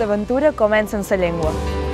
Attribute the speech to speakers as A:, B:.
A: Aventura comença en la llengua.